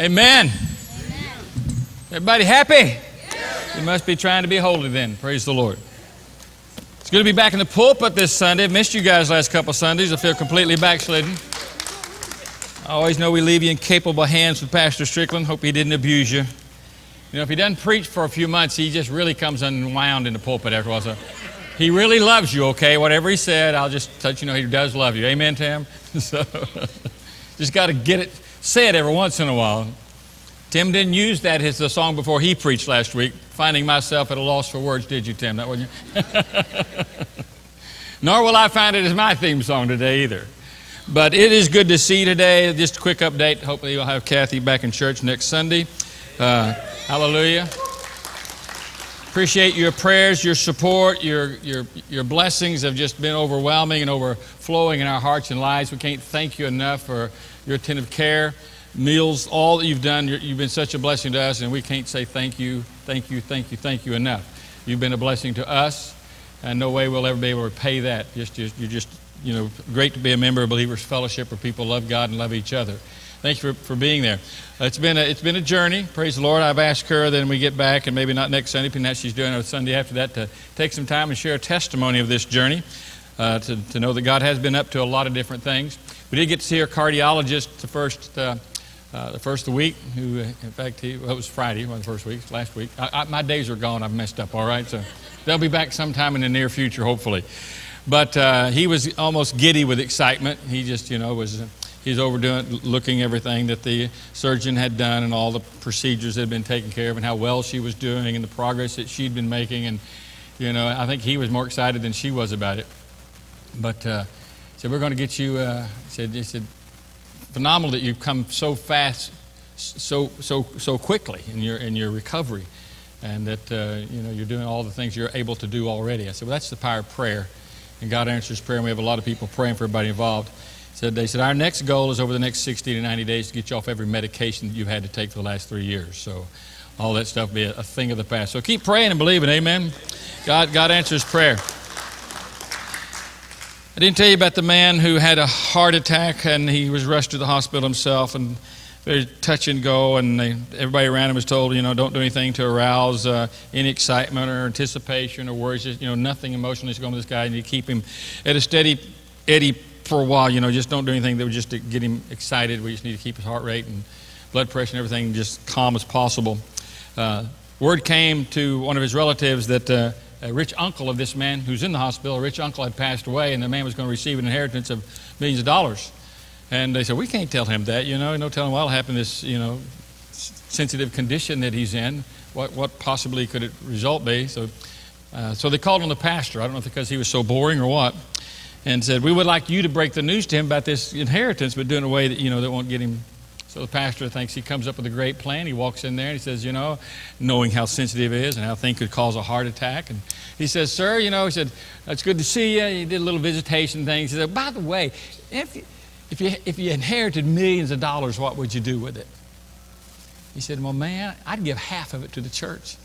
Amen. Everybody happy? You must be trying to be holy then. Praise the Lord. It's good to be back in the pulpit this Sunday. i Missed you guys last couple Sundays. I feel completely backslidden. I always know we leave you in capable hands with Pastor Strickland. Hope he didn't abuse you. You know, if he doesn't preach for a few months, he just really comes unwound in the pulpit after a while. So he really loves you, okay? Whatever he said, I'll just let you know he does love you. Amen, Tim? So just got to get it said every once in a while. Tim didn't use that as the song before he preached last week. Finding myself at a loss for words, did you, Tim? That wasn't you? Nor will I find it as my theme song today either. But it is good to see you today. Just a quick update. Hopefully, you'll have Kathy back in church next Sunday. Uh, hallelujah. Appreciate your prayers, your support, your, your, your blessings have just been overwhelming and overflowing in our hearts and lives. We can't thank you enough for your attentive care, meals, all that you've done. You've been such a blessing to us, and we can't say thank you, thank you, thank you, thank you enough. You've been a blessing to us, and no way we'll ever be able to repay that. Just, just, you're just, you know, great to be a member of Believers Fellowship where people love God and love each other. Thank you for, for being there. It's been, a, it's been a journey. Praise the Lord. I've asked her then we get back, and maybe not next Sunday, but she's doing it Sunday after that, to take some time and share a testimony of this journey, uh, to, to know that God has been up to a lot of different things. We did get to see our cardiologist the first, uh, uh, the first week, who, in fact, he, well, it was Friday, one of the first weeks, last week. I, I, my days are gone. I've messed up, all right? So they'll be back sometime in the near future, hopefully. But uh, he was almost giddy with excitement. He just, you know, was he's overdoing looking everything that the surgeon had done and all the procedures that had been taken care of and how well she was doing and the progress that she'd been making and you know i think he was more excited than she was about it but uh, said we're going to get you uh, said he said phenomenal that you've come so fast so so so quickly in your in your recovery and that uh, you know you're doing all the things you're able to do already i said well that's the power of prayer and god answers prayer and we have a lot of people praying for everybody involved Said they said our next goal is over the next 60 to 90 days to get you off every medication that you've had to take for the last three years. So all that stuff be a, a thing of the past. So keep praying and believing. Amen. God, God answers prayer. Didn't tell you about the man who had a heart attack and he was rushed to the hospital himself and very touch and go. And they, everybody around him was told, you know, don't do anything to arouse uh, any excitement or anticipation or worries. Just, you know, nothing emotionally is going to this guy. And you keep him at a steady, eddy for a while, you know, just don't do anything that would just get him excited. We just need to keep his heart rate and blood pressure and everything just calm as possible. Uh, word came to one of his relatives that uh, a rich uncle of this man who's in the hospital, a rich uncle had passed away, and the man was going to receive an inheritance of millions of dollars. And they said, We can't tell him that, you know, no telling what'll happen this, you know, sensitive condition that he's in. What, what possibly could it result be? So, uh, so they called on the pastor. I don't know if because he was so boring or what and said, We would like you to break the news to him about this inheritance, but do it in a way that, you know, that won't get him. So the pastor thinks he comes up with a great plan. He walks in there and he says, You know, knowing how sensitive it is and how things could cause a heart attack. And he says, Sir, you know, he said, It's good to see you. He did a little visitation thing. He said, By the way, if you, if you, if you inherited millions of dollars, what would you do with it? He said, Well, man, I'd give half of it to the church.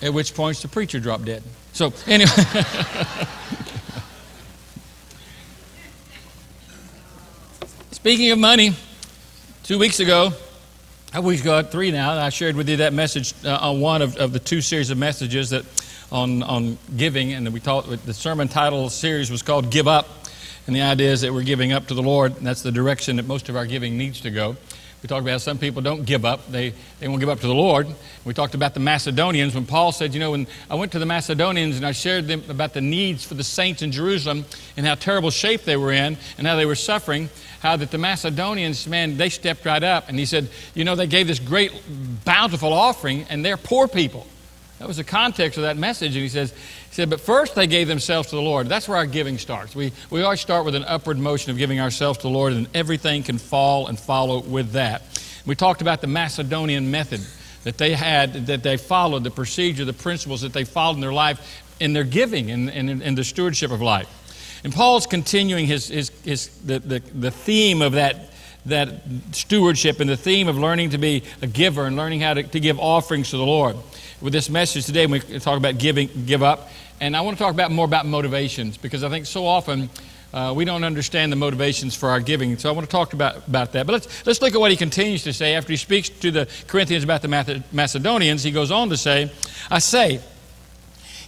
At which point the preacher dropped dead. So, anyway. Speaking of money, two weeks ago, we've got three now, I shared with you that message uh, on one of, of the two series of messages that on, on giving, and we talked, the sermon title series was called Give Up. And the idea is that we're giving up to the Lord, and that's the direction that most of our giving needs to go. We talked about how some people don't give up, they, they won't give up to the Lord. We talked about the Macedonians when Paul said, You know, when I went to the Macedonians and I shared them about the needs for the saints in Jerusalem and how terrible shape they were in and how they were suffering, how that the Macedonians, man, they stepped right up. And he said, You know, they gave this great bountiful offering and they're poor people. That was the context of that message. And he says, he said, but first they gave themselves to the Lord. That's where our giving starts. We, we always start with an upward motion of giving ourselves to the Lord, and everything can fall and follow with that. We talked about the Macedonian method that they had, that they followed, the procedure, the principles that they followed in their life, in their giving, and in, in, in the stewardship of life. And Paul's continuing his, his, his, the, the, the theme of that that stewardship and the theme of learning to be a giver and learning how to, to give offerings to the Lord with this message today. We talk about giving, give up, and I want to talk about more about motivations because I think so often uh, we don't understand the motivations for our giving. So I want to talk about, about that. But let's, let's look at what he continues to say after he speaks to the Corinthians about the Macedonians. He goes on to say, I say,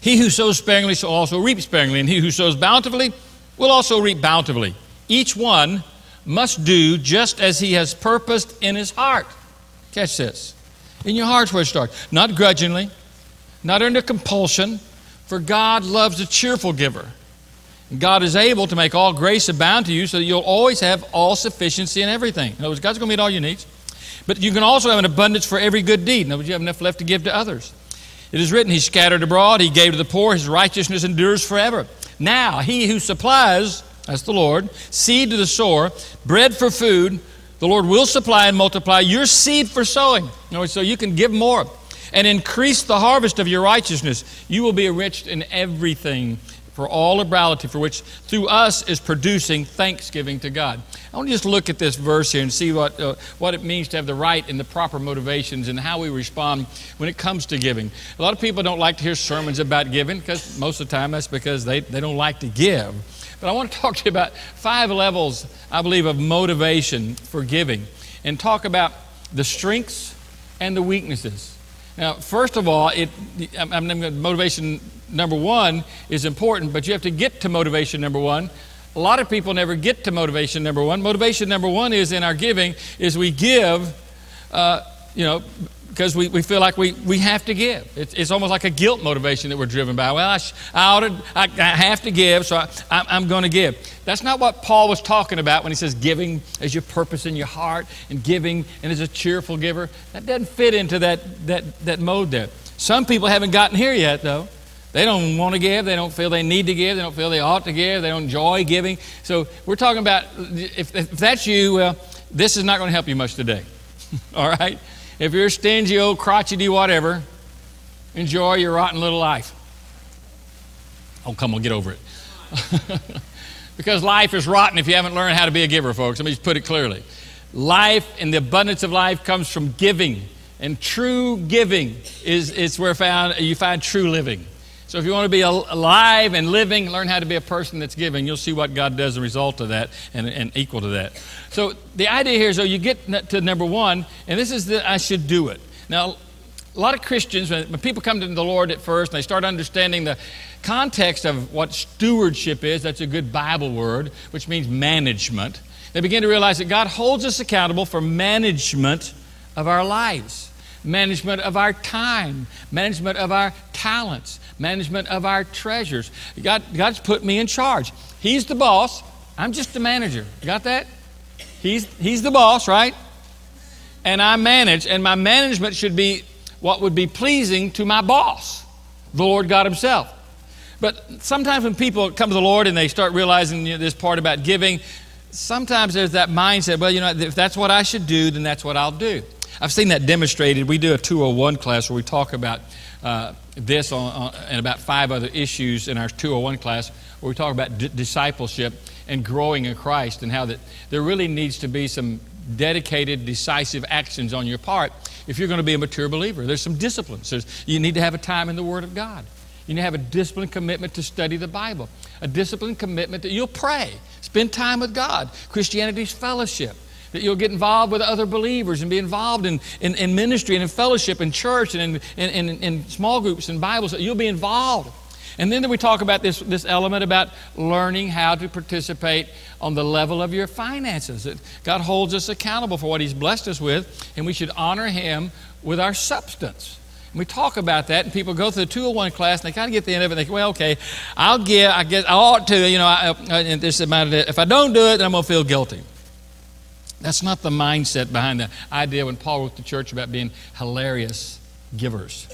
he who sows sparingly shall also reap sparingly, and he who sows bountifully will also reap bountifully. Each one must do just as he has purposed in his heart. Catch this. In your heart's where it starts. Not grudgingly, not under compulsion, for God loves a cheerful giver. God is able to make all grace abound to you so that you'll always have all sufficiency in everything. In other words, God's going to meet all your needs. But you can also have an abundance for every good deed. In other words, you have enough left to give to others. It is written, He scattered abroad, He gave to the poor, His righteousness endures forever. Now, He who supplies, that's the Lord, seed to the sower, bread for food, the Lord will supply and multiply your seed for sowing. So you can give more and increase the harvest of your righteousness. You will be enriched in everything for all liberality, for which through us is producing thanksgiving to God. I want to just look at this verse here and see what, uh, what it means to have the right and the proper motivations and how we respond when it comes to giving. A lot of people don't like to hear sermons about giving because most of the time that's because they, they don't like to give. But I want to talk to you about five levels, I believe, of motivation for giving and talk about the strengths and the weaknesses. Now, first of all, it, I mean, motivation number one is important, but you have to get to motivation number one. A lot of people never get to motivation number one. Motivation number one is in our giving is we give, uh, you know, because we, we feel like we, we have to give. It's, it's almost like a guilt motivation that we're driven by. Well, I, I, ought to, I, I have to give, so I, I'm going to give. That's not what Paul was talking about when he says giving as your purpose in your heart and giving and as a cheerful giver. That doesn't fit into that, that, that mode there. Some people haven't gotten here yet, though. They don't want to give. They don't feel they need to give. They don't feel they ought to give. They don't enjoy giving. So we're talking about if, if that's you, well, this is not going to help you much today. All right? If you're stingy old crotchety whatever, enjoy your rotten little life. Oh, come on, get over it. because life is rotten if you haven't learned how to be a giver, folks. Let me just put it clearly. Life and the abundance of life comes from giving. And true giving is, is where found, you find true living. So if you want to be alive and living, learn how to be a person that's giving. You'll see what God does as a result of that and, and equal to that. So the idea here is, so you get to number one, and this is that I should do it. Now, a lot of Christians, when, when people come to the Lord at first and they start understanding the context of what stewardship is, that's a good Bible word, which means management, they begin to realize that God holds us accountable for management of our lives, management of our time, management of our talents, management of our treasures. God, God's put me in charge. He's the boss. I'm just the manager. Got that? He's, he's the boss, right? And I manage, and my management should be what would be pleasing to my boss, the Lord God Himself. But sometimes when people come to the Lord and they start realizing you know, this part about giving, sometimes there's that mindset, well, you know, if that's what I should do, then that's what I'll do. I've seen that demonstrated. We do a 201 class where we talk about uh, this on, on, and about five other issues in our 201 class where we talk about d- discipleship and growing in Christ and how that there really needs to be some dedicated, decisive actions on your part if you're going to be a mature believer. There's some disciplines. There's, you need to have a time in the Word of God. You need to have a disciplined commitment to study the Bible, a disciplined commitment that you'll pray, spend time with God. Christianity's fellowship that you'll get involved with other believers and be involved in, in, in ministry and in fellowship in church and in, in, in, small groups and Bibles. You'll be involved. And then we talk about this, this element about learning how to participate on the level of your finances. That God holds us accountable for what He's blessed us with, and we should honor Him with our substance. And we talk about that, and people go through the 201 class, and they kind of get the end of it, and they go, well, okay, I'll give, I guess I ought to, you know, I, uh, uh, I, this amount of. If I don't do it, then I'm going to feel guilty. That's not the mindset behind the idea when Paul wrote the church about being hilarious givers.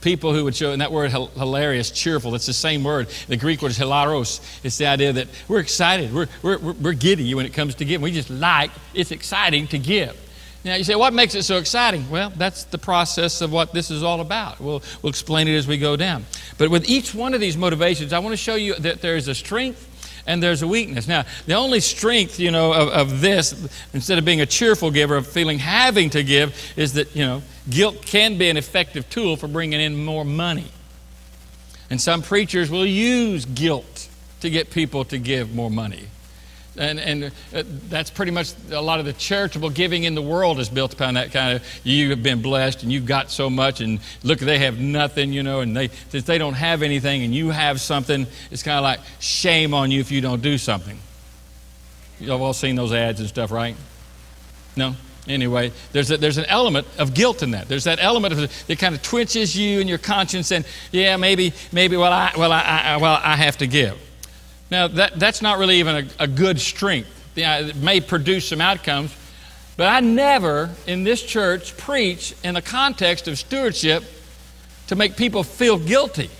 People who would show, and that word hilarious, cheerful, it's the same word. The Greek word is hilaros. It's the idea that we're excited, we're, we're, we're giddy when it comes to giving. We just like, it's exciting to give. Now, you say, what makes it so exciting? Well, that's the process of what this is all about. We'll, we'll explain it as we go down. But with each one of these motivations, I want to show you that there is a strength and there's a weakness. Now, the only strength, you know, of, of this, instead of being a cheerful giver, of feeling having to give, is that, you know, guilt can be an effective tool for bringing in more money. And some preachers will use guilt to get people to give more money. And, and uh, that's pretty much a lot of the charitable giving in the world is built upon that kind of you have been blessed and you've got so much and look they have nothing you know and they since they don't have anything and you have something it's kind of like shame on you if you don't do something. You've all seen those ads and stuff right? No? Anyway there's, a, there's an element of guilt in that. There's that element of that kind of twitches you and your conscience and yeah maybe maybe well i well i, I well i have to give now, that, that's not really even a, a good strength. it may produce some outcomes, but I never in this church preach in the context of stewardship to make people feel guilty.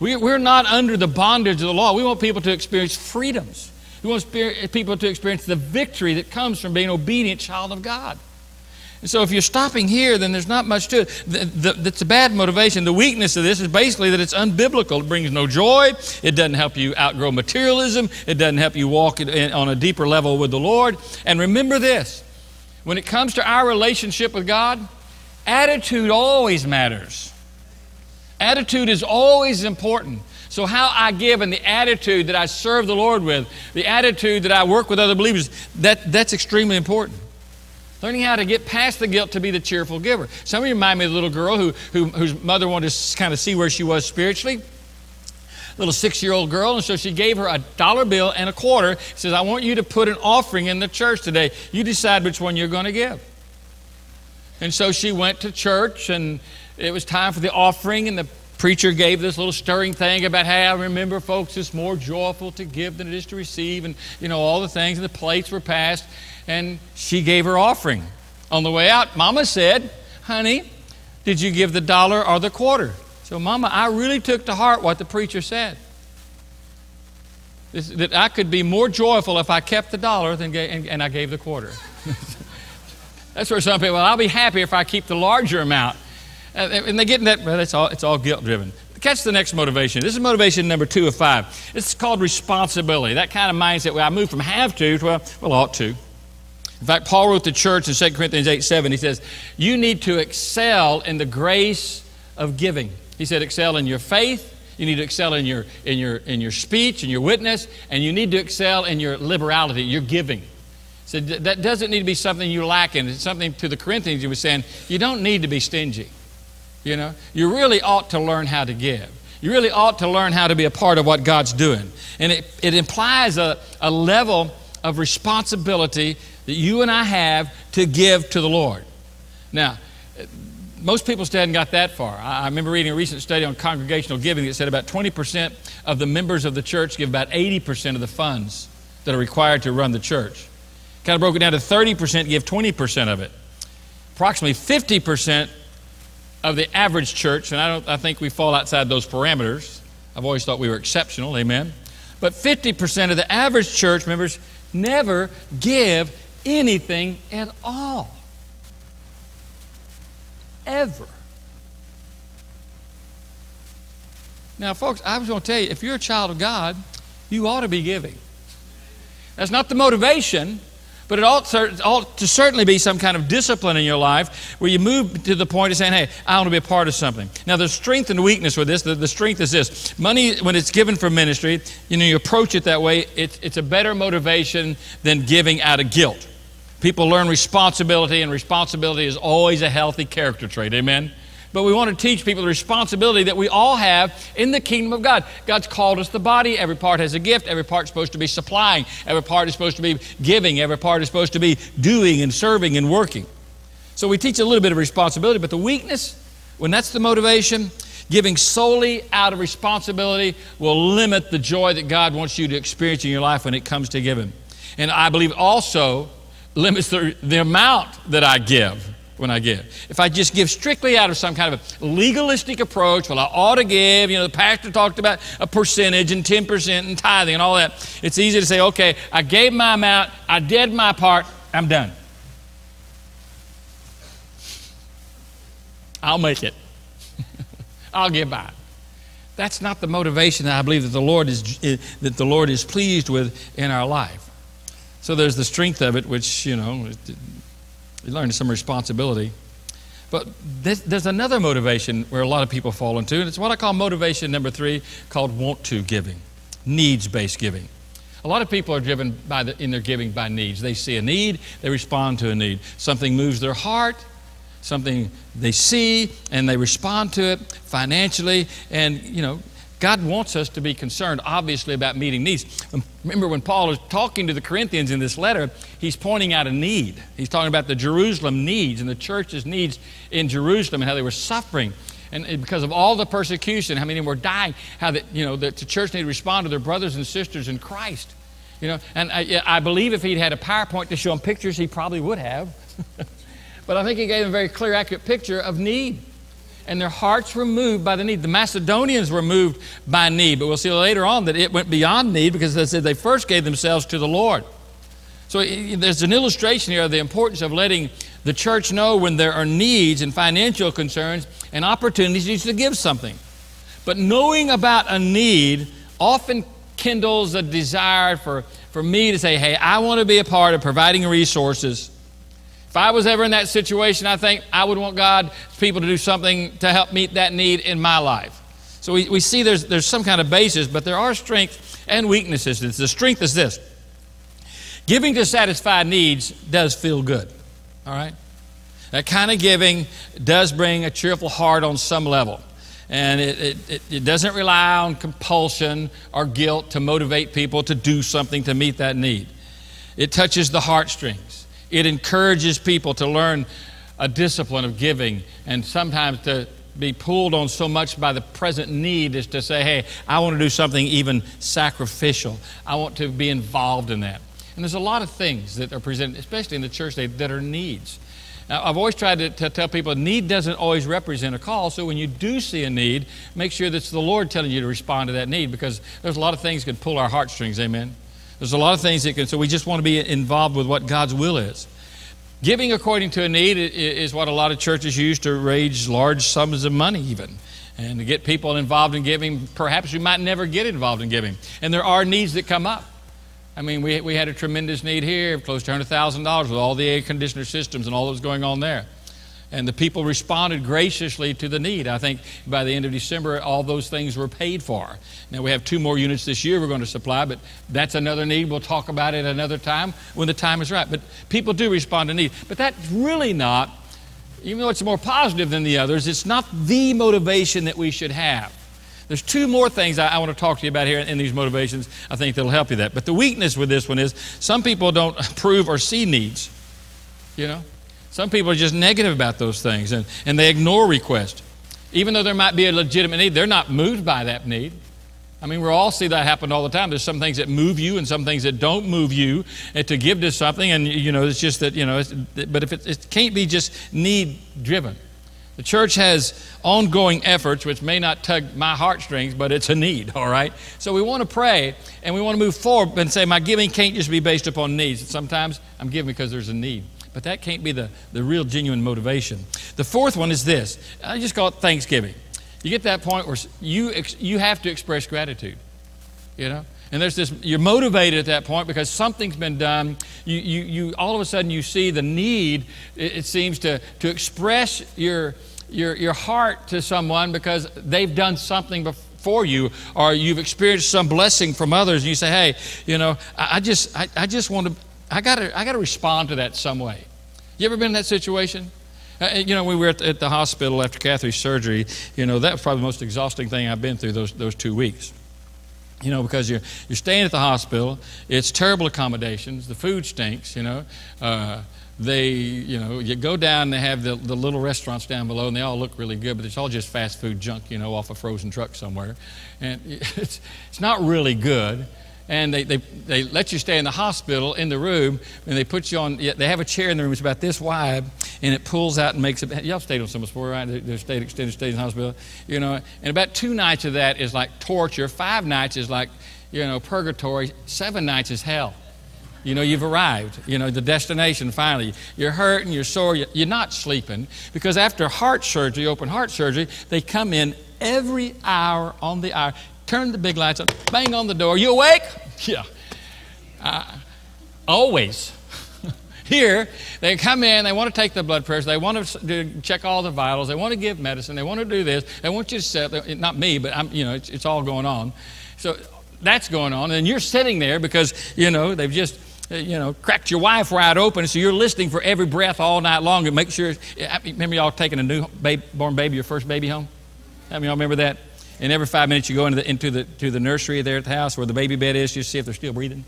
We, we're not under the bondage of the law. We want people to experience freedoms. We want people to experience the victory that comes from being an obedient child of God. And so if you're stopping here, then there's not much to it. That's a bad motivation. The weakness of this is basically that it's unbiblical. It brings no joy. It doesn't help you outgrow materialism. It doesn't help you walk on a deeper level with the Lord. And remember this when it comes to our relationship with God, attitude always matters. Attitude is always important. So, how I give and the attitude that I serve the Lord with, the attitude that I work with other believers, that, that's extremely important. Learning how to get past the guilt to be the cheerful giver. Some of you remind me of the little girl who, who, whose mother wanted to kind of see where she was spiritually. Little six year old girl, and so she gave her a dollar bill and a quarter. Says, I want you to put an offering in the church today. You decide which one you're going to give. And so she went to church, and it was time for the offering, and the preacher gave this little stirring thing about how I remember folks it's more joyful to give than it is to receive and you know all the things and the plates were passed and she gave her offering. On the way out, Mama said, Honey, did you give the dollar or the quarter? So, Mama, I really took to heart what the preacher said. This, that I could be more joyful if I kept the dollar than and, and I gave the quarter. That's where some people, well, I'll be happy if I keep the larger amount. Uh, and they get in that, well, it's all, it's all guilt driven. Catch the next motivation. This is motivation number two of five. It's called responsibility. That kind of mindset where I move from have to to, well, well ought to. In fact, Paul wrote the church in 2 Corinthians 8 7, he says, You need to excel in the grace of giving. He said, Excel in your faith, you need to excel in your, in your, in your speech and your witness, and you need to excel in your liberality, your giving. So that doesn't need to be something you lack in. It's something to the Corinthians he was saying, you don't need to be stingy. You know, you really ought to learn how to give. You really ought to learn how to be a part of what God's doing. And it, it implies a, a level of responsibility that you and I have to give to the Lord. Now, most people still hadn't got that far. I remember reading a recent study on congregational giving that said about 20% of the members of the church give about 80% of the funds that are required to run the church. Kind of broke it down to 30% give 20% of it. Approximately 50% of the average church, and I, don't, I think we fall outside those parameters. I've always thought we were exceptional, amen. But 50% of the average church members never give anything at all. Ever. Now, folks, I was going to tell you if you're a child of God, you ought to be giving. That's not the motivation, but it ought, to certainly be some kind of discipline in your life where you move to the point of saying, hey, I want to be a part of something. Now, there's strength and weakness with this. The, the strength is this money, when it's given for ministry, you know, you approach it that way, it's, it's a better motivation than giving out of guilt. People learn responsibility, and responsibility is always a healthy character trait. Amen? But we want to teach people the responsibility that we all have in the kingdom of God. God's called us the body. Every part has a gift. Every part is supposed to be supplying. Every part is supposed to be giving. Every part is supposed to be doing and serving and working. So we teach a little bit of responsibility, but the weakness, when that's the motivation, giving solely out of responsibility will limit the joy that God wants you to experience in your life when it comes to giving. And I believe also limits the, the amount that I give when I give. If I just give strictly out of some kind of a legalistic approach, well, I ought to give, you know, the pastor talked about a percentage and 10% and tithing and all that. It's easy to say, okay, I gave my amount, I did my part, I'm done. I'll make it. I'll get by. That's not the motivation that I believe that the Lord is eh, that the Lord is pleased with in our life. So there's the strength of it, which, you know, you learn some responsibility. But this, there's another motivation where a lot of people fall into, and it's what I call motivation number three, called want to giving. needs based giving. A lot of people are driven by the, in their giving by needs. They see a need, they respond to a need. Something moves their heart, something they see, and they respond to it financially. And, you know, God wants us to be concerned, obviously, about meeting needs. Um, remember, when Paul is talking to the Corinthians in this letter, he's pointing out a need. He's talking about the Jerusalem needs and the church's needs in Jerusalem and how they were suffering and because of all the persecution, how many were dying, how that, you know, that the church needed to respond to their brothers and sisters in Christ. You know, and I, I believe if he'd had a PowerPoint to show them pictures, he probably would have. but I think he gave them a very clear, accurate picture of need. And their hearts were moved by the need. The Macedonians were moved by need, but we'll see later on that it went beyond need because they said they first gave themselves to the Lord. So there's an illustration here of the importance of letting the church know when there are needs and financial concerns and opportunities to give something. But knowing about a need often kindles a desire for, for me to say, hey, I want to be a part of providing resources. If I was ever in that situation, I think I would want God, people to do something to help meet that need in my life. So we, we see there's, there's some kind of basis, but there are strengths and weaknesses. The strength is this giving to satisfy needs does feel good. All right? That kind of giving does bring a cheerful heart on some level. And it, it, it, doesn't rely on compulsion or guilt to motivate people to do something to meet that need. It touches the heartstrings. It encourages people to learn a discipline of giving and sometimes to be pulled on so much by the present need is to say, hey, I want to do something even sacrificial. I want to be involved in that. And there's a lot of things that are presented, especially in the church, that are needs. Now, I've always tried to, to, tell people need doesn't always represent a call. So when you do see a need, make sure that's the Lord telling you to respond to that need because there's a lot of things that can pull our heartstrings. Amen. There's a lot of things that can, so we just want to be involved with what God's will is. Giving according to a need is what a lot of churches use to raise large sums of money, even. And to get people involved in giving, perhaps we might never get involved in giving. And there are needs that come up. I mean, we, we had a tremendous need here, close to $100,000 with all the air conditioner systems and all that was going on there. And the people responded graciously to the need. I think by the end of December, all those things were paid for. Now, we have two more units this year we're going to supply, but that's another need. We'll talk about it another time when the time is right. But people do respond to need. But that's really not, even though it's more positive than the others, it's not the motivation that we should have. There's two more things I, I want to talk to you about here in, in these motivations. I think that'll help you that. But the weakness with this one is some people don't approve or see needs. You know, some people are just negative about those things and, and they ignore requests. Even though there might be a legitimate need, they're not moved by that need. I mean, we all see that happen all the time. There's some things that move you and some things that don't move you eh, to give to something, and you know, it's just that you know. but if it, it can't be just need driven, the church has ongoing efforts which may not tug my heartstrings, but it's a need, all right? So we want to pray and we want to move forward and say, my giving can't just be based upon needs. Sometimes I'm giving because there's a need. But that can't be the, the real genuine motivation. The fourth one is this I just call it thanksgiving. You get that point where you, you have to express gratitude, you know? And there's this, you're motivated at that point because something's been done. You, you, you all of a sudden you see the need, it, it seems, to, to express your, your, your heart to someone because they've done something before you or you've experienced some blessing from others and you say, hey, you know, I, I just, I, I just want to, I got to I gotta respond to that some way. You ever been in that situation? Uh, you know, we were at the, at the hospital after Kathy's surgery. You know, that was probably the most exhausting thing I've been through those, those two weeks you know, because you're, you're staying at the hospital. It's terrible accommodations. The food stinks, you know. Uh, they, you know, you go down and they have the, the little restaurants down below and they all look really good, but it's all just fast food junk, you know, off a frozen truck somewhere. And it's, it's not really good and they, they, they let you stay in the hospital in the room and they put you on they have a chair in the room it's about this wide and it pulls out and makes it y'all stayed on some before right? They stayed extended stays in the hospital you know? And about two nights of that is like torture five nights is like you know purgatory seven nights is hell. You know you've arrived you know the destination finally. You're hurt and you're sore you're not sleeping because after heart surgery open heart surgery they come in every hour on the hour turn the big lights on, bang on the door. You awake? Yeah. Uh, always. Here, they come in, they want to take the blood pressure, they want to check all the vitals, they want to give medicine, they want to do this, they want you to set, not me, but I'm, you know, it's, it's all going on. So that's going on. And you're sitting there because, you know, they've just, uh, you know, cracked your wife wide open. So you're listening for every breath all night long and make sure. Remember y'all taking a new baby, born baby, your first baby home? I mean, y'all remember that? And every five minutes you go into the, into the, to the nursery there at the house where the baby bed is, just see if they're still breathing.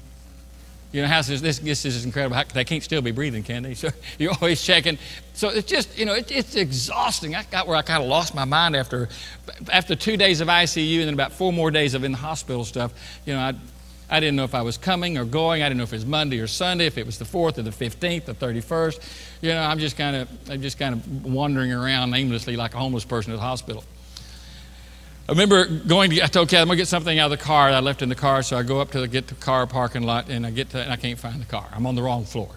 You know, how's this, this, this is incredible. How, they can't still be breathing, can they? So you're always checking. So it's just, you know, it, it's exhausting. I got where I kind of lost my mind after, after two days of ICU and then about four more days of in the hospital stuff. You know, I, I didn't know if I was coming or going. I didn't know if it was Monday or Sunday, if it was the 4th or the 15th, the 31st. You know, I'm just kind of, I'm just kind of wandering around aimlessly like a homeless person at the hospital. I remember going to, I told Kathy, I'm going to get something out of the car that I left in the car. So I go up to the, get the car parking lot and I get to, and I can't find the car. I'm on the wrong floor.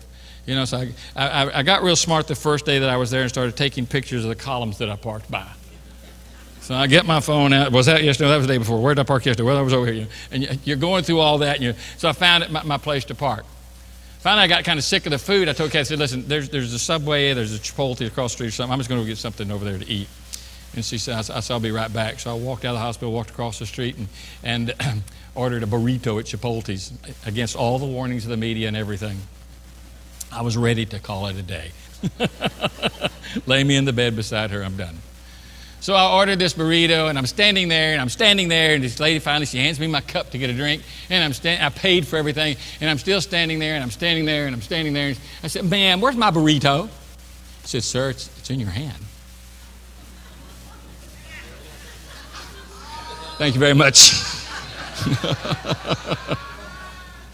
You know, so I, I, I got real smart the first day that I was there and started taking pictures of the columns that I parked by. So I get my phone out. Was that yesterday? No, that was the day before. Where did I park yesterday? Well, I was over here. And you're going through all that. And you, so I found my, my, place to park. Finally, I got kind of sick of the food. I told Kathy, I said, listen, there's, there's a Subway, there's a Chipotle across the street or something. I'm just going to go get something over there to eat. And she said, I said, I'll be right back. So I walked out of the hospital, walked across the street, and, and ordered a burrito at Chipotle's against all the warnings of the media and everything. I was ready to call it a day. Lay me in the bed beside her, I'm done. So I ordered this burrito, and I'm standing there, and I'm standing there, and this lady finally she hands me my cup to get a drink, and I'm I paid for everything, and I'm still standing there, and I'm standing there, and I'm standing there. I said, "Ma'am, where's my burrito?" She said, "Sir, it's, it's in your hand." Thank you very much.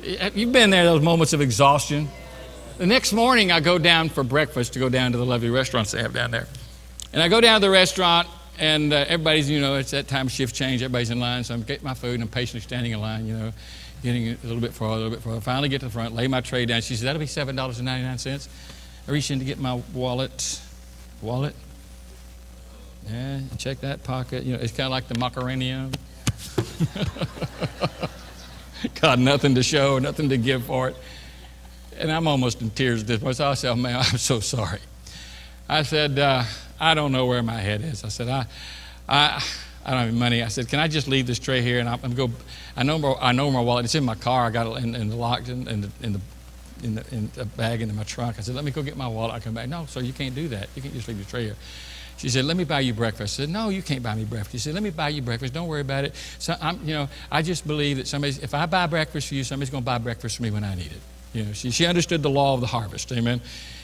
You've been there, those moments of exhaustion. The next morning, I go down for breakfast to go down to the lovely restaurants they have down there. And I go down to the restaurant, and uh, everybody's, you know, it's that time shift change, everybody's in line, so I'm getting my food, and I'm patiently standing in line, you know, getting a little bit farther, a little bit farther. I finally get to the front, lay my tray down. She says, That'll be $7.99. I reach in to get my wallet. Wallet? Yeah, check that pocket. You know, it's kind of like the Macarena. Got nothing to show, nothing to give for it. And I'm almost in tears at this point. So I said, oh, man, I'm so sorry. I said, uh, I don't know where my head is. I said, I, I, I don't have any money. I said, can I just leave this tray here and I'm, I'm go? I know, my, I know my wallet. It's in my car. I got it in, in the locked in, in, the, in the in the, in bag in my trunk. I said, let me go get my wallet. I come back. No, sir, you can't do that. You can't just leave the tray here. She said, let me buy you breakfast. I said, no, you can't buy me breakfast. She said, let me buy you breakfast. Don't worry about it. So I'm, you know, I just believe that somebody, if I buy breakfast for you, somebody's going to buy breakfast for me when I need it. You know, she, she understood the law of the harvest. Amen.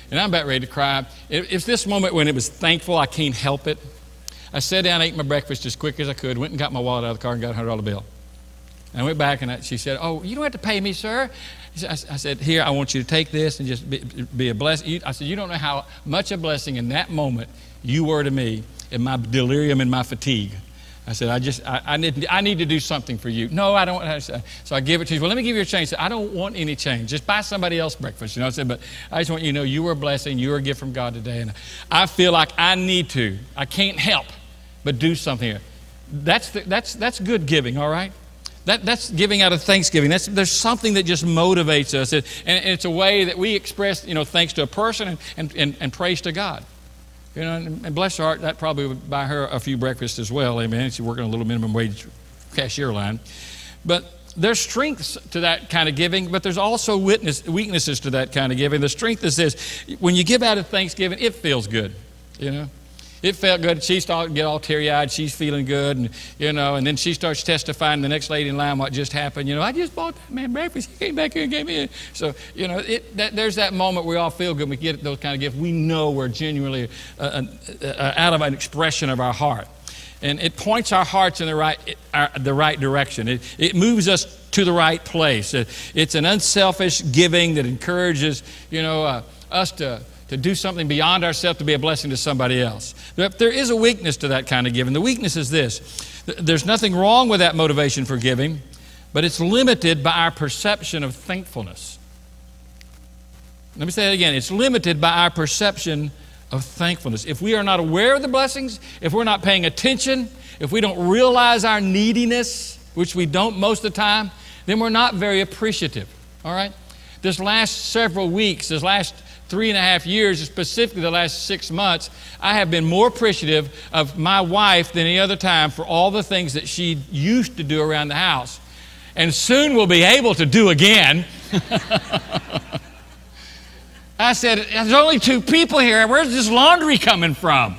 And I'm about ready to cry. It, it's this moment when it was thankful. I can't help it. I sat down, ate my breakfast as quick as I could, went and got my wallet out of the car and got a $100 bill. And I went back and I, she said, Oh, you don't have to pay me, sir. I, I said, Here, I want you to take this and just be, be a blessing. I said, You don't know how much a blessing in that moment you were to me in my delirium and my fatigue. I said, I just, I, I, need, I need to do something for you. No, I don't. So I give it to you. Well, let me give you a change. I, said, I don't want any change. Just buy somebody else breakfast. You know, I said, but I just want you to know you were a blessing. You were a gift from God today. And I feel like I need to. I can't help but do something here. That's, the, that's, that's good giving, all right? That, that's giving out of thanksgiving. That's, there's something that just motivates us. and, and it's a way that we express, you know, thanks to a person and, and, and praise to God. You know, and bless her heart, that probably would buy her a few breakfasts as well. Amen. She's working a little minimum wage cashier line. But there's strengths to that kind of giving, but there's also witness, weaknesses to that kind of giving. The strength is this when you give out of thanksgiving, it feels good. You know? It felt good. She started to get all teary eyed. She's feeling good. And, you know, and then she starts testifying the next lady in line what just happened. You know, I just bought that man breakfast. He came back here and gave me it. So, you know, it, that, there's that moment we all feel good. We get those kind of gifts. We know we're genuinely uh, uh, uh, out of an expression of our heart. And it points our hearts in the right, our, the right direction. It, it moves us to the right place. It, it's an unselfish giving that encourages, you know, uh, us to to do something beyond ourselves to be a blessing to somebody else. There is a weakness to that kind of giving. The weakness is this there's nothing wrong with that motivation for giving, but it's limited by our perception of thankfulness. Let me say that again. It's limited by our perception of thankfulness. If we are not aware of the blessings, if we're not paying attention, if we don't realize our neediness, which we don't most of the time, then we're not very appreciative. All right? This last several weeks, this last three and a half years, specifically the last six months, I have been more appreciative of my wife than any other time for all the things that she used to do around the house. and soon we'll be able to do again. I said, There's only two people here. Where's this laundry coming from?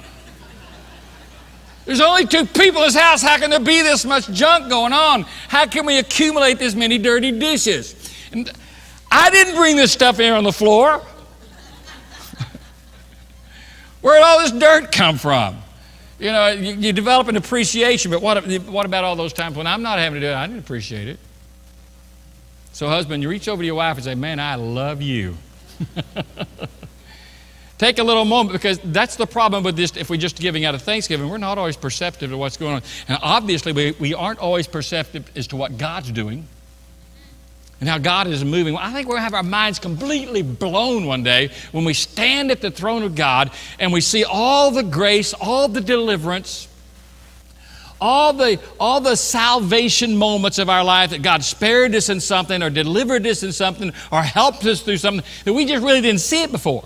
There's only two people in this house. How can there be this much junk going on? How can we accumulate this many dirty dishes? And I didn't bring this stuff here on the floor. Where did all this dirt come from? You know, you, you, develop an appreciation, but what, what about all those times when I'm not having to do it? I didn't appreciate it. So, husband, you reach over to your wife and say, Man, I love you. Take a little moment because that's the problem with this. If we're just giving out of Thanksgiving, we're not always perceptive to what's going on. And obviously, we, we aren't always perceptive as to what God's doing and how God is moving. I think we're going to have our minds completely blown one day when we stand at the throne of God and we see all the grace, all the deliverance, all the, all the salvation moments of our life that God spared us in something or delivered us in something or helped us through something that we just really didn't see it before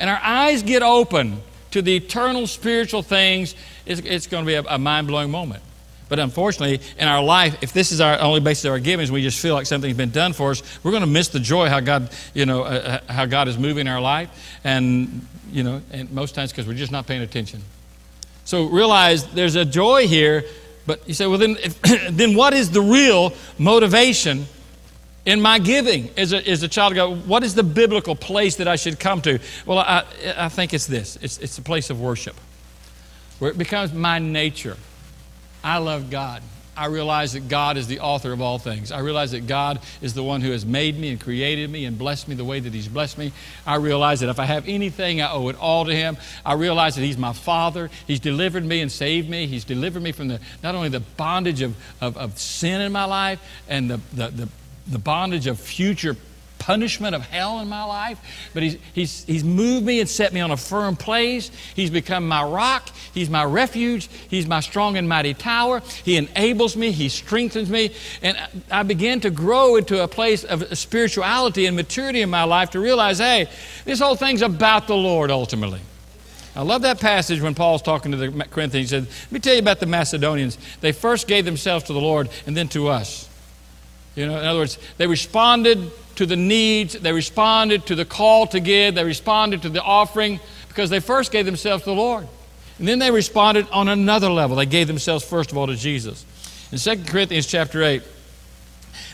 and our eyes get open to the eternal spiritual things, it's, it's going to be a, a mind blowing moment. But unfortunately, in our life, if this is our only basis of our giving, we just feel like something's been done for us, we're going to miss the joy how God, you know, uh, uh how God is moving our life, and you know, and most times because we're just not paying attention. So realize there's a joy here, but you say, well, then, if, then what is the real motivation in my giving as a, as a child of God, what is the biblical place that I should come to? Well, I, I think it's this it's, it's a place of worship where it becomes my nature. I love God. I realize that God is the author of all things. I realize that God is the one who has made me and created me and blessed me the way that He's blessed me. I realize that if I have anything, I owe it all to Him. I realize that He's my Father. He's delivered me and saved me. He's delivered me from the, not only the bondage of, of, of sin in my life and the, the, the, the bondage of future punishment of hell in my life, but he's, he's, he's moved me and set me on a firm place. He's become my rock. He's my refuge. He's my strong and mighty tower. He enables me. He strengthens me. And I began to grow into a place of spirituality and maturity in my life to realize, hey, this whole thing's about the Lord ultimately. I love that passage when Paul's talking to the Corinthians. He said, Let me tell you about the Macedonians. They first gave themselves to the Lord and then to us. You know, in other words, they responded to the needs, they responded to the call to give, they responded to the offering because they first gave themselves to the Lord. And then they responded on another level. They gave themselves first of all to Jesus. In 2 Corinthians chapter 8,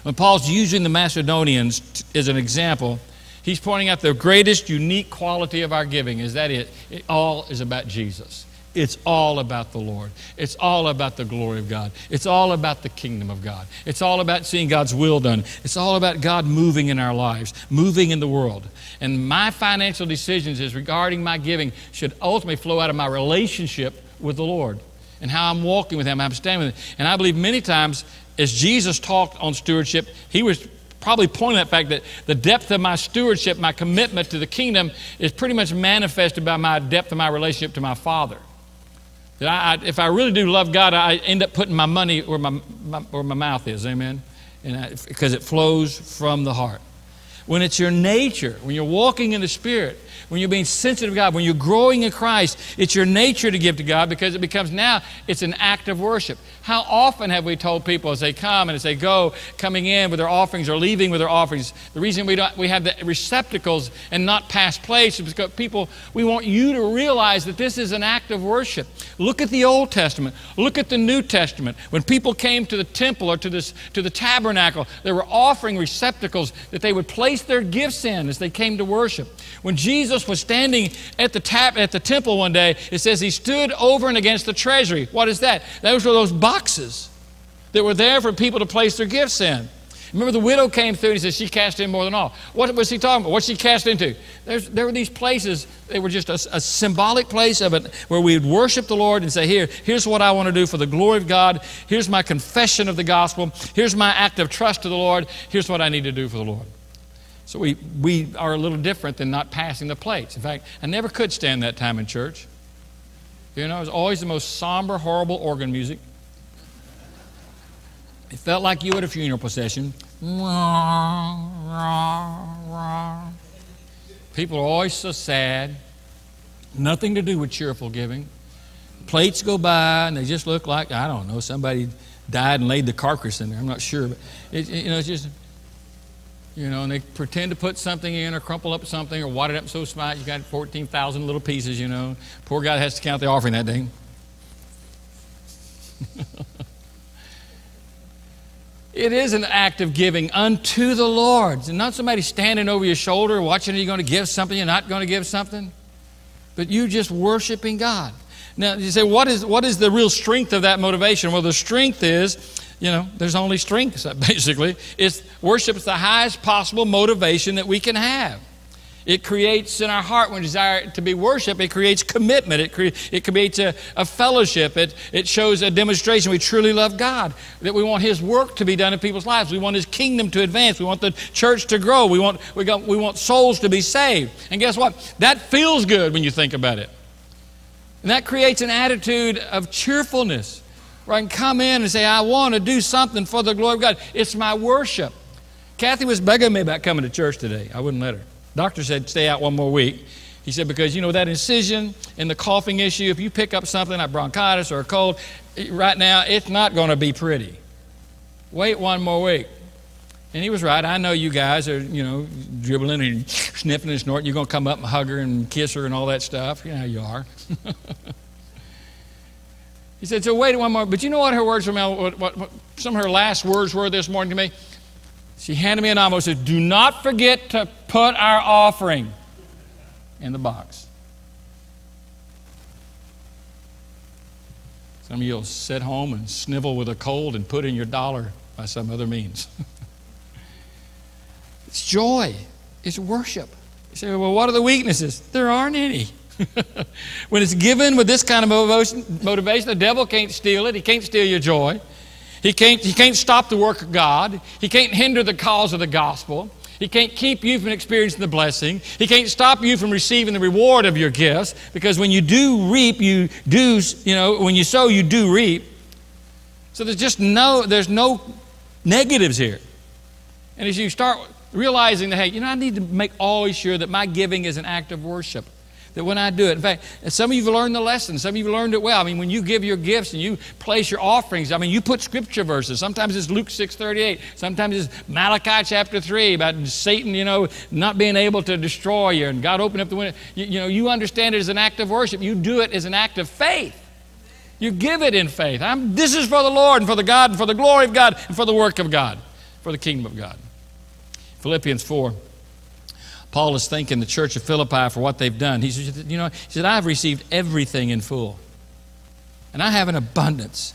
when Paul's using the Macedonians as an example, he's pointing out the greatest unique quality of our giving is that it, it all is about Jesus. It's all about the Lord. It's all about the glory of God. It's all about the kingdom of God. It's all about seeing God's will done. It's all about God moving in our lives, moving in the world. And my financial decisions is regarding my giving should ultimately flow out of my relationship with the Lord and how I'm walking with Him, I'm standing with Him. And I believe many times as Jesus talked on stewardship, He was probably pointing at the fact that the depth of my stewardship, my commitment to the kingdom, is pretty much manifested by my depth of my relationship to my Father. That I, I, if I really do love God, I end up putting my money where my, my where my mouth is. Amen. Because it flows from the heart. When it's your nature, when you're walking in the Spirit, when you're being sensitive to God, when you're growing in Christ, it's your nature to give to God because it becomes now, it's an act of worship. How often have we told people as they come and as they go, coming in with their offerings or leaving with their offerings, the reason we, don't, we have the receptacles and not past place is because people, we want you to realize that this is an act of worship. Look at the Old Testament. Look at the New Testament. When people came to the temple or to, this, to the tabernacle, they were offering receptacles that they would place their gifts in as they came to worship. When Jesus was standing at the, tap, at the temple one day, it says he stood over and against the treasury. What is that? Those were those boxes that were there for people to place their gifts in. Remember, the widow came through and he said she cast in more than all. What was he talking about? What she cast into? There's, there were these places, they were just a, a symbolic place of it where we would worship the Lord and say, Here, here's what I want to do for the glory of God. Here's my confession of the gospel. Here's my act of trust to the Lord. Here's what I need to do for the Lord. So we, we are a little different than not passing the plates. In fact, I never could stand that time in church. You know, it was always the most somber, horrible organ music. It felt like you at a funeral procession. People are always so sad. Nothing to do with cheerful giving. plates go by and they just look like, I don't know, somebody died and laid the carcass in there. I'm not sure. But, it, you know, it's just, you know, and they pretend to put something in or crumple up something or wad it up so smart you got 14,000 little pieces, you know. Poor guy has to count the offering that day. it is an act of giving unto the Lord. And not somebody standing over your shoulder watching are you going to give something, you're not going to give something. But you just worshiping God. Now, you say, what is, what is the real strength of that motivation? Well, the strength is, you know, there's only strength, basically. It's worship is the highest possible motivation that we can have. It creates in our heart when desire to be worship, it creates commitment. It, cre- it creates a, a, fellowship. It, it shows a demonstration we truly love God, that we want His work to be done in people's lives. We want His kingdom to advance. We want the church to grow. We want, we, got, we want souls to be saved. And guess what? That feels good when you think about it. And that creates an attitude of cheerfulness where I can come in and say, I want to do something for the glory of God. It's my worship. Kathy was begging me about coming to church today. I wouldn't let her. Doctor said, stay out one more week. He said, because you know that incision and the coughing issue, if you pick up something like bronchitis or a cold, right now it's not going to be pretty. Wait one more week. And he was right. I know you guys are, you know, dribbling and sniffing and snorting. You're going to come up and hug her and kiss her and all that stuff. You know you are. he said, so wait one more. But you know what her words were, what, what, what, some of her last words were this morning to me? She handed me an envelope and said, Do not forget to put our offering in the box. Some of you will sit home and snivel with a cold and put in your dollar by some other means. it's joy, it's worship. You say, Well, what are the weaknesses? There aren't any. when it's given with this kind of motivation, the devil can't steal it. He can't steal your joy. He can't, he can't stop the work of God. He can't hinder the cause of the gospel. He can't keep you from experiencing the blessing. He can't stop you from receiving the reward of your gifts because when you do reap, you do, you know, when you sow, you do reap. So there's just no, there's no negatives here. And as you start realizing that, hey, you know, I need to make always sure that my giving is an act of worship that when I do it, in fact, some of you have learned the lesson. Some of you have learned it well. I mean, when you give your gifts and you place your offerings, I mean, you put scripture verses. Sometimes it's Luke 6.38. Sometimes it's Malachi chapter 3 about Satan, you know, not being able to destroy you and God opened up the window. You, you know, you understand it as an act of worship. You do it as an act of faith. You give it in faith. I'm, this is for the Lord and for the God and for the glory of God and for the work of God, for the kingdom of God. Philippians 4. Paul is thanking the church of Philippi for what they've done. He said, You know, he said, I've received everything in full, and I have an abundance.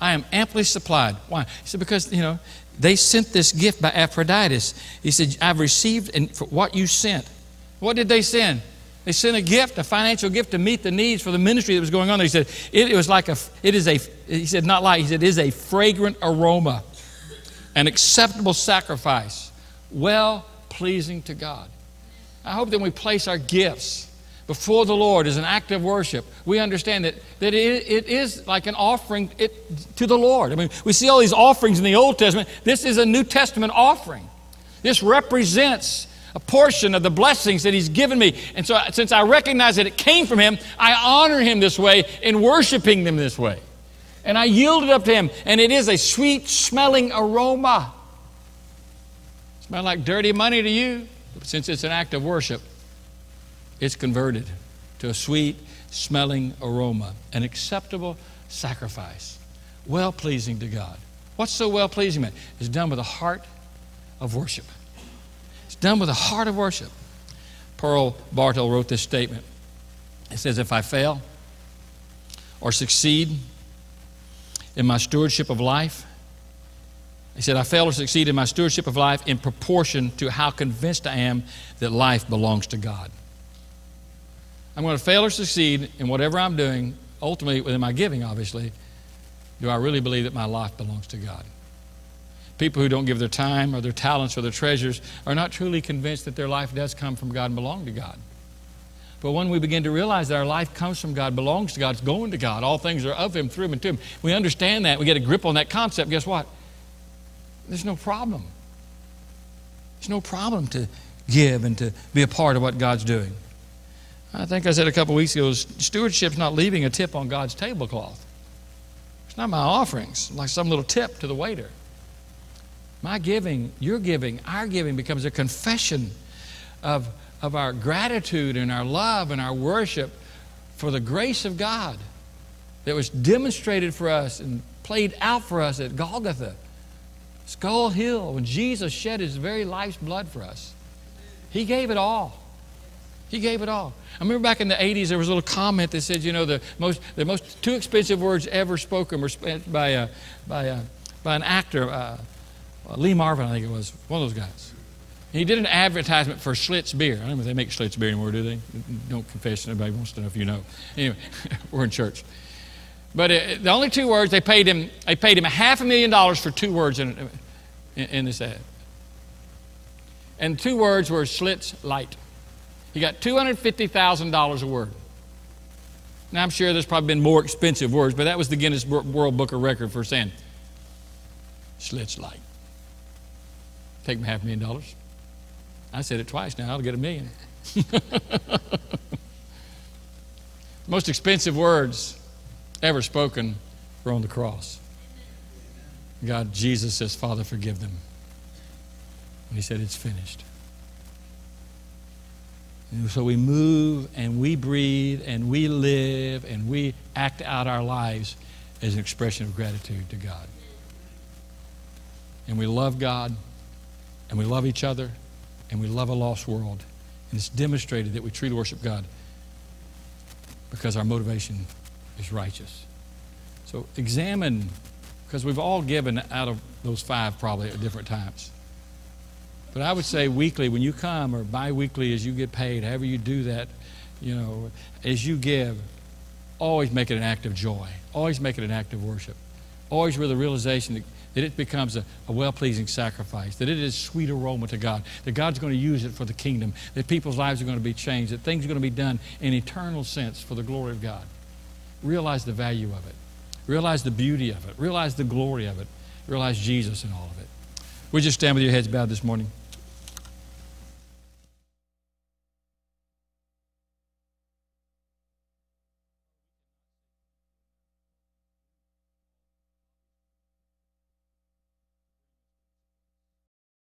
I am amply supplied. Why? He said, Because, you know, they sent this gift by Epaphroditus. He said, I've received and for what you sent. What did they send? They sent a gift, a financial gift to meet the needs for the ministry that was going on. He said, it, it was like a, it is a, he said, not like, he said, it is a fragrant aroma, an acceptable sacrifice, well pleasing to God. I hope that we place our gifts before the Lord as an act of worship, we understand that, that it, it is like an offering it, to the Lord. I mean, we see all these offerings in the Old Testament. This is a New Testament offering. This represents a portion of the blessings that He's given me. And so, since I recognize that it came from Him, I honor Him this way in worshiping them this way. And I yield it up to Him, and it is a sweet smelling aroma. Smell like dirty money to you? Since it's an act of worship, it's converted to a sweet smelling aroma, an acceptable sacrifice, well pleasing to God. What's so well pleasing, man? It's done with a heart of worship. It's done with a heart of worship. Pearl Bartle wrote this statement. It says, If I fail or succeed in my stewardship of life, he said, I fail to succeed in my stewardship of life in proportion to how convinced I am that life belongs to God. I'm going to fail or succeed in whatever I'm doing, ultimately within my giving, obviously. Do I really believe that my life belongs to God? People who don't give their time or their talents or their treasures are not truly convinced that their life does come from God and belong to God. But when we begin to realize that our life comes from God, belongs to God, it's going to God, all things are of Him, through Him, and to Him, we understand that, we get a grip on that concept, guess what? There's no problem. There's no problem to give and to be a part of what God's doing. I think I said a couple weeks ago, stewardship's not leaving a tip on God's tablecloth. It's not my offerings, like some little tip to the waiter. My giving, your giving, our giving becomes a confession of, of our gratitude and our love and our worship for the grace of God that was demonstrated for us and played out for us at Golgotha, Skull Hill, when Jesus shed his very life's blood for us. He gave it all. He gave it all. I remember back in the 80s, there was a little comment that said, you know, the most, the most two expensive words ever spoken were spent by, a, by, a, by an actor, uh, uh, Lee Marvin, I think it was, one of those guys. He did an advertisement for Schlitz beer. I don't know if they make Schlitz beer anymore, do they? Don't confess. Nobody wants to know if you know. Anyway, we're in church. But it, the only two words they paid him, they paid him a half a million dollars for two words in, in, in this ad. And two words were Schlitz Light. He got $250,000 a word. Now, I'm sure there's probably been more expensive words, but that was the Guinness World Book of Record for saying Schlitz Light. Take me half a million dollars. I said it twice now, I'll get a million. Most expensive words ever spoken were on the cross. God, Jesus says, Father, forgive them. And he said, It's finished. And so we move and we breathe and we live and we act out our lives as an expression of gratitude to God. And we love God and we love each other and we love a lost world. And it's demonstrated that we truly worship God because our motivation is righteous. So examine, because we've all given out of those five probably at different times. But I would say weekly, when you come, or bi weekly as you get paid, however you do that, you know, as you give, always make it an act of joy. Always make it an act of worship. Always with a realization that, that it becomes a, a well pleasing sacrifice, that it is sweet aroma to God, that God's going to use it for the kingdom, that people's lives are going to be changed, that things are going to be done in eternal sense for the glory of God. Realize the value of it. Realize the beauty of it. Realize the glory of it. Realize Jesus in all of it. We just stand with your heads bowed this morning.